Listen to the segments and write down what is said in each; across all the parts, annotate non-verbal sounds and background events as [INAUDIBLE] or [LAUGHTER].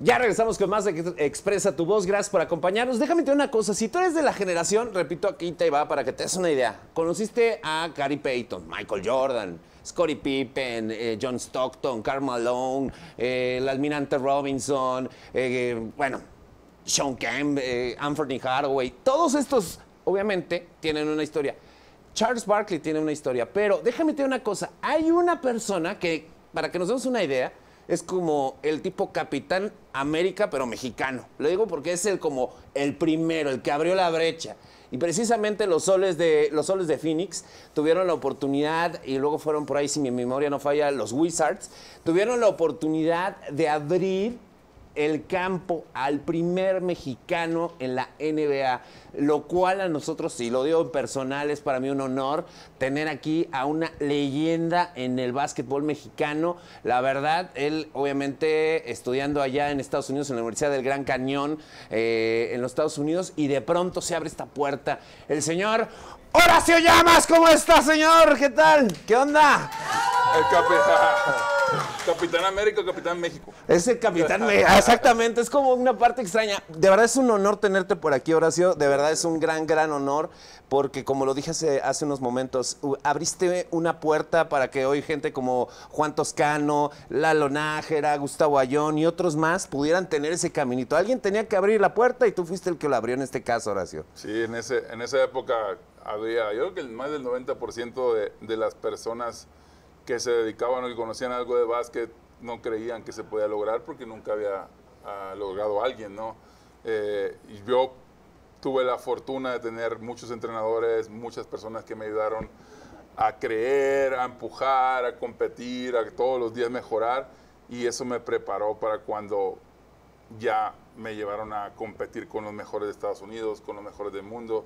Ya regresamos con más de Expresa tu voz. Gracias por acompañarnos. Déjame decir una cosa. Si tú eres de la generación, repito, aquí te va para que te des una idea. Conociste a Gary Payton, Michael Jordan, Scottie Pippen, eh, John Stockton, Karl Malone, eh, el almirante Robinson, eh, bueno, Sean Kemp, Anthony Hathaway. Todos estos, obviamente, tienen una historia. Charles Barkley tiene una historia, pero déjame decir una cosa. Hay una persona que, para que nos demos una idea, es como el tipo Capitán América, pero mexicano. Lo digo porque es el como el primero, el que abrió la brecha. Y precisamente los soles de los soles de Phoenix tuvieron la oportunidad y luego fueron por ahí si mi memoria no falla los Wizards tuvieron la oportunidad de abrir el campo al primer mexicano en la NBA, lo cual a nosotros, si lo digo en personal, es para mí un honor tener aquí a una leyenda en el básquetbol mexicano. La verdad, él obviamente estudiando allá en Estados Unidos, en la Universidad del Gran Cañón, eh, en los Estados Unidos, y de pronto se abre esta puerta. El señor Horacio Llamas, ¿cómo está, señor? ¿Qué tal? ¿Qué onda? El capitán. Capitán América o Capitán México. Es el Capitán México, exactamente, es como una parte extraña. De verdad es un honor tenerte por aquí, Horacio, de verdad es un gran, gran honor, porque como lo dije hace, hace unos momentos, abriste una puerta para que hoy gente como Juan Toscano, Lalo Nájera, Gustavo Ayón y otros más pudieran tener ese caminito. Alguien tenía que abrir la puerta y tú fuiste el que lo abrió en este caso, Horacio. Sí, en, ese, en esa época había, yo creo que más del 90% de, de las personas que se dedicaban o que conocían algo de básquet no creían que se podía lograr porque nunca había ah, logrado alguien, ¿no? Eh, y yo tuve la fortuna de tener muchos entrenadores, muchas personas que me ayudaron a creer, a empujar, a competir, a todos los días mejorar y eso me preparó para cuando ya me llevaron a competir con los mejores de Estados Unidos, con los mejores del mundo.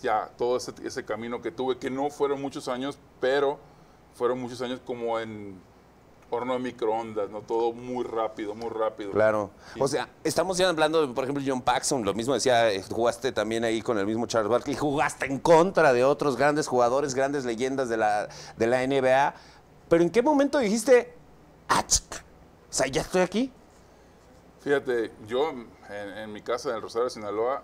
Ya todo ese, ese camino que tuve, que no fueron muchos años, pero fueron muchos años como en horno de microondas, ¿no? Todo muy rápido, muy rápido. Claro. O sea, estamos ya hablando de, por ejemplo, John Paxson, lo mismo decía, eh, jugaste también ahí con el mismo Charles Barkley, jugaste en contra de otros grandes jugadores, grandes leyendas de la, de la NBA, pero ¿en qué momento dijiste, ah, o sea, ya estoy aquí? Fíjate, yo en, en mi casa en el Rosario de Sinaloa,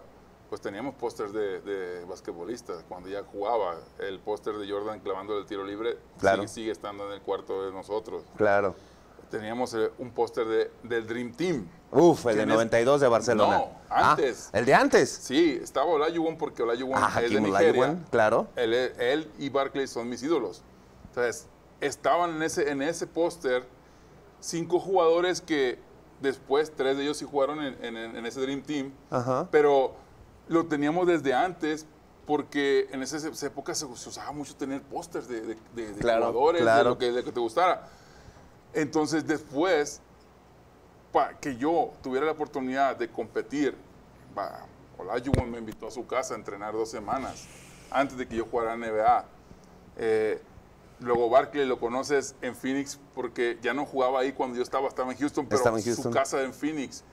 pues teníamos pósters de, basquetbolistas. Cuando ya jugaba, el póster de Jordan clavando el tiro libre sigue, estando en el cuarto de nosotros. Claro. Teníamos eh, un póster de, del Dream Team. Uf, el de 92 de Barcelona. No, antes. Ah, ¿El de antes? Sí, estaba Olajuwon porque Olajuwon ah, es de Nigeria. claro. Él, él, y Barclay son mis ídolos. Entonces, estaban en ese, en ese póster cinco jugadores que después, tres de ellos sí jugaron en, en ese Dream Team. Ajá. Pero lo teníamos desde antes porque en esas épocas se, usaba mucho tener pósters de, de, jugadores, de, lo que, que, te gustara. Entonces después, para que yo tuviera la oportunidad de competir, Olajuwon me invitó a su casa a entrenar dos semanas antes de que yo jugara NBA. Eh, luego Barkley lo conoces en Phoenix porque ya no jugaba ahí cuando yo estaba, estaba en Houston, pero en su casa en Phoenix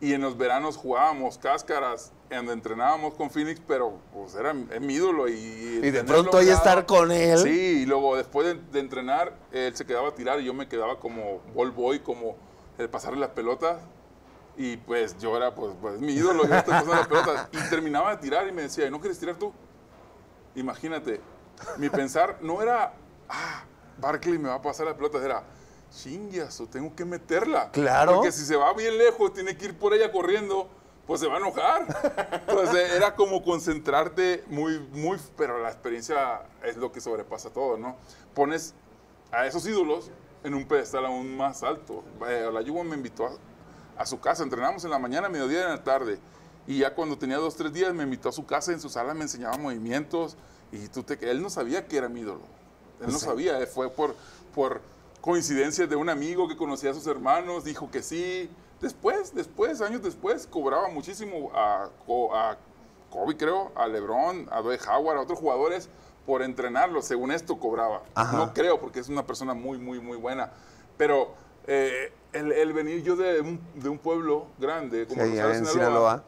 y en los veranos jugábamos cáscaras, entrenábamos con Phoenix, pero pues era mi ídolo. Y, y de pronto ahí estar con él. Sí, y luego después de, entrenar, él se quedaba a tirar y yo me quedaba como ball boy, como el pasarle las pelotas. Y pues yo era pues, pues mi ídolo, yo estoy pasando las pelotas. Y terminaba de tirar y me decía, ¿no quieres tirar tú? Imagínate, mi pensar no era, ah, Barkley me va a pasar las pelotas, era chingazo, tengo que meterla. Claro. Porque si se va bien lejos, tiene que ir por ella corriendo, pues se va a enojar. Entonces era como concentrarte muy, muy, pero la experiencia es lo que sobrepasa todo, ¿no? Pones a esos ídolos en un pedestal aún más alto. La Yuba me invitó a, su casa, entrenamos en la mañana, mediodía y en la tarde. Y ya cuando tenía dos, tres días me invitó a su casa, en su sala me enseñaba movimientos y tú te, él no sabía que era mi ídolo. Él no sabía, fue por, por coincidencias de un amigo que conocía a sus hermanos, dijo que sí. Después, después, años después, cobraba muchísimo a, a Kobe, creo, a LeBron, a Dwight Howard, a otros jugadores por entrenarlos. Según esto, cobraba. No creo, porque es una persona muy, muy, muy buena. Pero eh, el, venir yo de un, de un pueblo grande, como sí, en Sinaloa,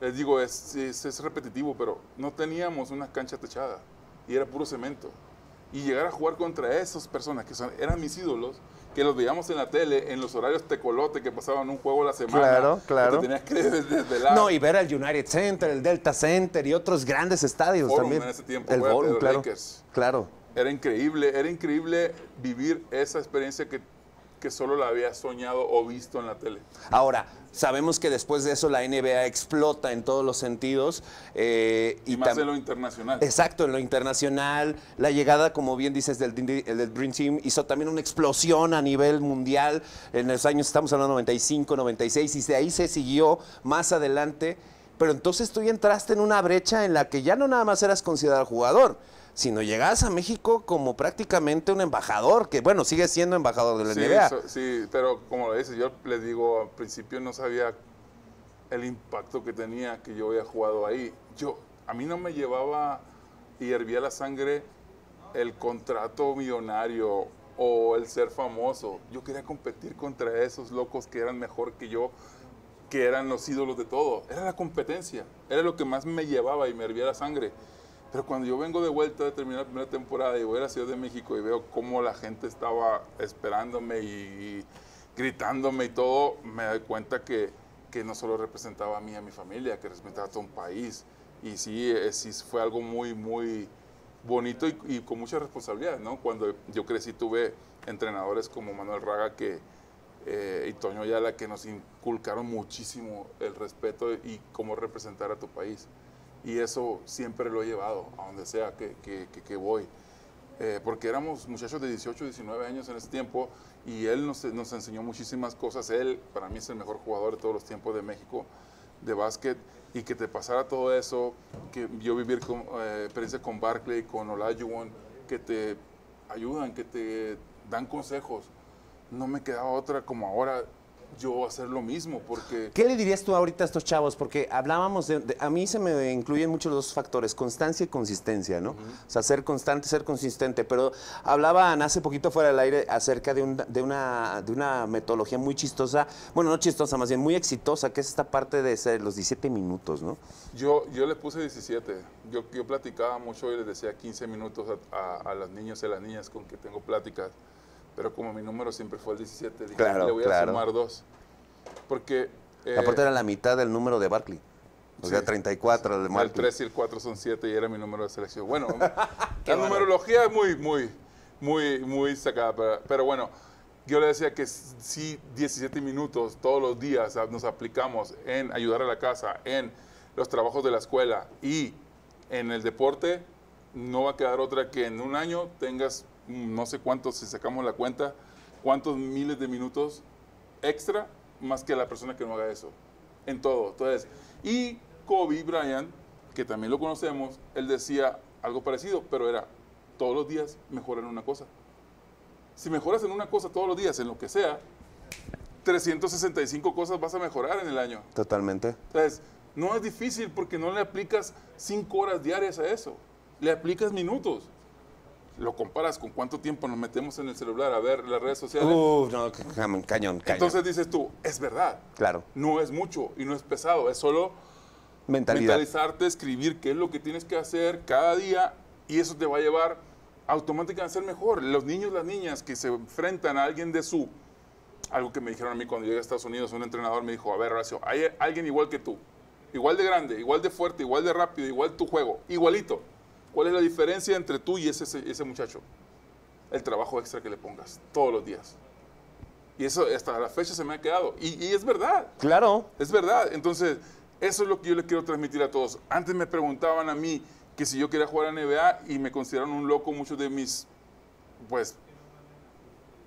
les digo, es, es, es repetitivo, pero no teníamos una cancha techada y era puro cemento y llegar a jugar contra esas personas que son, eran mis ídolos, que los veíamos en la tele, en los horarios tecolote que pasaban un juego a la semana. Claro, claro. Que te tenías que desvelar. No, y ver al United Center, el Delta Center y otros grandes estadios Forum también. en ese tiempo, el Forum, claro. Lakers. Claro. Era increíble, era increíble vivir esa experiencia que, que solo la había soñado o visto en la tele. Ahora, sabemos que después de eso la NBA explota en todos los sentidos. eh, Y, y más en lo internacional. Exacto, en lo internacional, la llegada, como bien dices, del, del Dream Team hizo también una explosión a nivel mundial en los años, estamos hablando 95, 96, y de ahí se siguió más adelante. Pero entonces tú ya entraste en una brecha en la que ya no nada más eras considerado jugador, sino llegabas a México como prácticamente un embajador, que bueno, sigue siendo embajador de la Sí, NBA. so- sí, pero como lo dices, yo les digo, al principio no sabía el impacto que tenía que yo había jugado ahí. Yo, a mí no me llevaba y hervía la sangre el contrato millonario o el ser famoso. Yo quería competir contra esos locos que eran mejor que yo, que eran los ídolos de todo. Era la competencia, era lo que más me llevaba y me hervía la sangre. Pero cuando yo vengo de vuelta de terminar la primera temporada y voy a la Ciudad de México y veo cómo la gente estaba esperándome y, gritándome y todo, me doy cuenta que, que no solo representaba a mí y a mi familia, que representaba a todo un país. Y sí, eh, sí fue algo muy, muy bonito y, y con mucha responsabilidad, ¿no? Cuando yo crecí tuve entrenadores como Manuel Raga que, eh, y Toño Ayala que nos inculcaron muchísimo el respeto y cómo representar a tu país. Y eso siempre lo he llevado a donde sea que, que- que- que voy. Eh, porque éramos muchachos de 18, 19 años en ese tiempo y él nos, nos enseñó muchísimas cosas. Él, para mí, es el mejor jugador de todos los tiempos de México de básquet y que te pasara todo eso, que yo vivir con, eh, experiencia con Barclay, con Olajuwon, que te ayudan, que te dan consejos. No me quedaba otra como ahora yo hacer lo mismo porque... ¿Qué le dirías tú ahorita a estos chavos? Porque hablábamos de, de- a mí se me incluyen muchos los dos factores, constancia y consistencia, ¿no? O sea, ser constante, ser consistente. Pero hablaban hace poquito fuera del aire acerca de, un- de una, de una metodología muy chistosa, bueno, no chistosa, más bien muy exitosa, que es esta parte de ser los 17 minutos, ¿no? Yo, yo le puse 17. Yo, yo platicaba mucho y les decía 15 minutos a, a- a las niños y a las niñas con que tengo pláticas. Pero como mi número siempre fue el 17, dije, Claro, le voy claro. a sumar dos. Porque... eh, Aparte era la mitad del número de Barkley. O sea, Sí. 34 el de el Barkley. 3 y el 4 son 7 y era mi número de selección. Bueno, [LAUGHS] la numerología es muy, muy, muy, muy sacada. Pero, pero bueno, yo le decía que si 17 minutos todos los días nos aplicamos en ayudar a la casa, en los trabajos de la escuela y en el deporte, no va a quedar otra que en un año tengas no sé cuántos, si sacamos la cuenta, cuántos miles de minutos extra más que la persona que no haga eso. En todo. Entonces, y Kobe Bryant, que también lo conocemos, él decía algo parecido, pero era todos los días mejorar en una cosa. Si mejoras en una cosa todos los días, en lo que sea, 365 cosas vas a mejorar en el año. Totalmente. Entonces, no es difícil porque no le aplicas 5 horas diarias a eso. Le aplicas minutos. Lo comparas con cuánto tiempo nos metemos en el celular a ver las redes sociales. Uf, no, ca- cañón, cañón. Entonces dices tú, es verdad. claro, No es mucho y no es pesado. Es solo mentalidad. mentalizarte, escribir qué es lo que tienes que hacer cada día y eso te va a llevar automáticamente a ser mejor. Los niños, las niñas que se enfrentan a alguien de su... Algo que me dijeron a mí cuando llegué a Estados Unidos, un entrenador me dijo, a ver, Horacio, hay alguien igual que tú, igual de grande, igual de fuerte, igual de rápido, igual tu juego, igualito. ¿Cuál es la diferencia entre tú y ese, ese muchacho? El trabajo extra que le pongas todos los días. Y eso hasta la fecha se me ha quedado. Y, y es verdad. Claro. Es verdad. Entonces, eso es lo que yo le quiero transmitir a todos. Antes me preguntaban a mí que si yo quería jugar a NBA y me consideraron un loco muchos de mis, pues,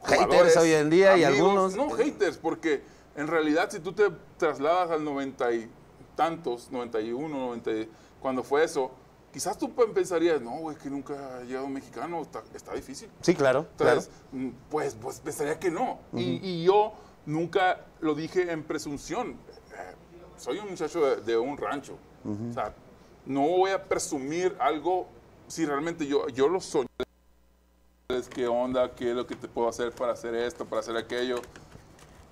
Haters hoy en día y amigos. algunos- No haters, porque en realidad si tú te trasladas al 90 y tantos, 91, 90, y- cuando fue eso, quizás tú pensarías, no, güey, que nunca ha llegado un mexicano, está, está difícil. Sí, claro, claro. Entonces, mm, pues, pues pensaría que no. y, y yo nunca lo dije en presunción. Eh, soy un muchacho de, de un rancho. O sea, no voy a presumir algo si realmente yo, yo lo soñé. ¿Qué onda? ¿Qué es lo que te puedo hacer para hacer esto, para hacer aquello?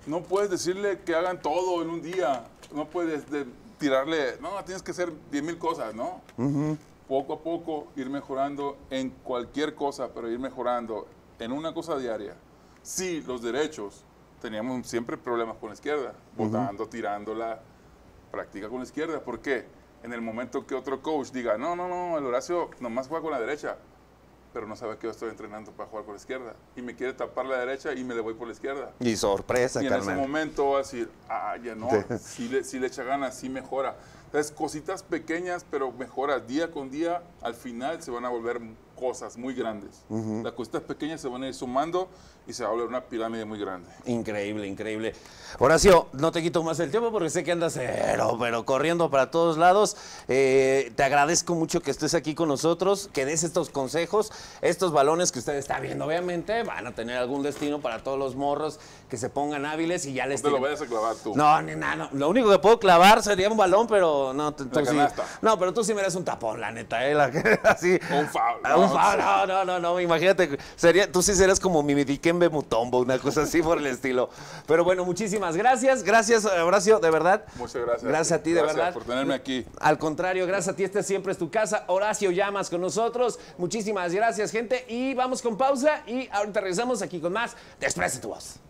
No puedes decirle que hagan todo en un día. No puedes de- tirarle, no, tienes que hacer 10 mil cosas, ¿no? poco a poco ir mejorando en cualquier cosa, pero ir mejorando en una cosa diaria. Sí, los derechos. Teníamos siempre problemas con la izquierda, botando, tirándola. Practica con la izquierda. ¿Por qué? En el momento que otro coach diga, no, no, no, el Horacio nomás juega con la derecha, pero no sabe que yo estoy entrenando para jugar con la izquierda. Y me quiere tapar la derecha y me le voy por la izquierda. Y sorpresa, Y en ese momento va a decir, ah, ya no, [LAUGHS] sí le, sí le echa ganas, sí mejora. Entonces, cositas pequeñas, pero mejoras día con día, al final se van a volver cosas muy grandes. Las cositas pequeñas se van a ir sumando y se va a volver una pirámide muy grande. Increíble, increíble. Horacio, no te quito más el tiempo porque sé que andas pero, pero corriendo para todos lados. Eh, te agradezco mucho que estés aquí con nosotros, que des estos consejos, estos balones que usted está viendo, obviamente, van a tener algún destino para todos los morros que se pongan hábiles y ya les No te lo vayas a clavar tú. No, ni nada, no. Lo único que puedo clavar sería un balón, pero no, tú, La sí. No, pero tú sí me eres un tapón, la neta, ¿eh? La [LAUGHS] así. Un foul, no, un [LAUGHS] no, no, no, no, imagínate. Sería, tú sí serías como mi Dikembe Mutombo, una cosa así por el estilo. Pero bueno, muchísimas gracias. Gracias, Horacio, de verdad. Muchas gracias. Gracias a ti, de Gracias verdad. por tenerme aquí. Al contrario, gracias a ti, esta siempre es tu casa. Horacio Llamas con nosotros. Muchísimas gracias, gente. Y vamos con pausa y ahorita regresamos aquí con más de Expresa tu voz.